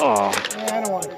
Oh. Yeah, I don't want to.